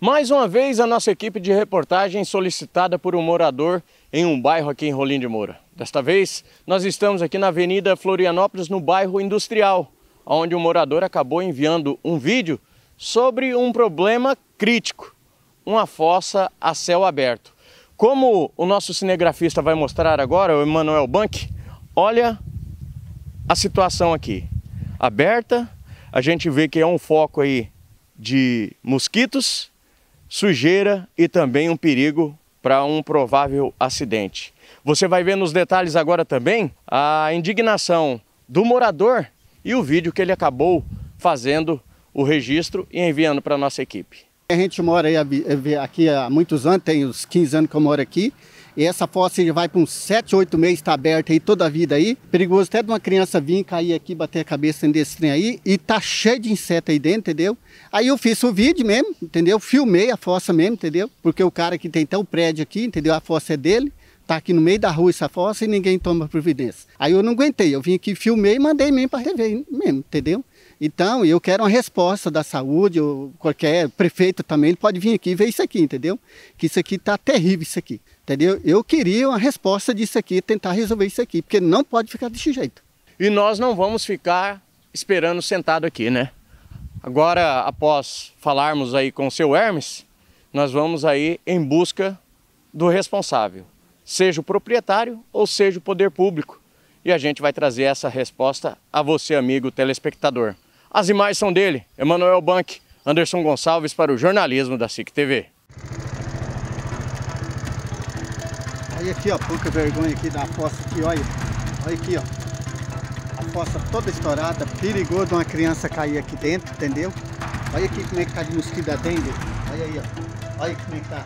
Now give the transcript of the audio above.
Mais uma vez, a nossa equipe de reportagem solicitada por um morador em um bairro aqui em Rolim de Moura. Desta vez, nós estamos aqui na Avenida Florianópolis, no bairro Industrial, onde um morador acabou enviando um vídeo sobre um problema crítico, uma fossa a céu aberto. Como o nosso cinegrafista vai mostrar agora, o Emanuel Bank, olha a situação aqui. Aberta, a gente vê que é um foco aí de mosquitos, sujeira e também um perigo para um provável acidente. Você vai ver nos detalhes agora também a indignação do morador e o vídeo que ele acabou fazendo o registro e enviando para a nossa equipe. A gente mora aqui há muitos anos, tem uns 15 anos que eu moro aqui. E essa fossa vai para uns 7, 8 meses, está aberta aí toda a vida aí. Perigoso até de uma criança vir, cair aqui, bater a cabeça desse trem aí. E tá cheio de inseto aí dentro, entendeu? Aí eu fiz o vídeo mesmo, entendeu? Filmei a fossa mesmo, entendeu? Porque o cara que tem até o prédio aqui, entendeu? A fossa é dele. Tá aqui no meio da rua essa fossa e ninguém toma providência. Aí eu não aguentei, eu vim aqui, filmei e mandei mesmo para rever mesmo, entendeu? Então, eu quero uma resposta da saúde, ou qualquer prefeito também pode vir aqui e ver isso aqui, entendeu? Que isso aqui está terrível, isso aqui, entendeu? Eu queria uma resposta disso aqui, tentar resolver isso aqui, porque não pode ficar desse jeito. E nós não vamos ficar esperando sentado aqui, né? Agora, após falarmos aí com o seu Hermes, nós vamos aí em busca do responsável, seja o proprietário ou seja o poder público. E a gente vai trazer essa resposta a você, amigo telespectador. As imagens são dele, Emanuel Bank, Anderson Gonçalves para o jornalismo da SIC TV. Olha aqui, ó, pouca vergonha aqui da fossa aqui, olha. Olha aqui, ó. A fossa toda estourada, perigoso uma criança cair aqui dentro, entendeu? Olha aqui como é que tá de mosquito da dengue. Olha aí, ó. Olha como é que tá.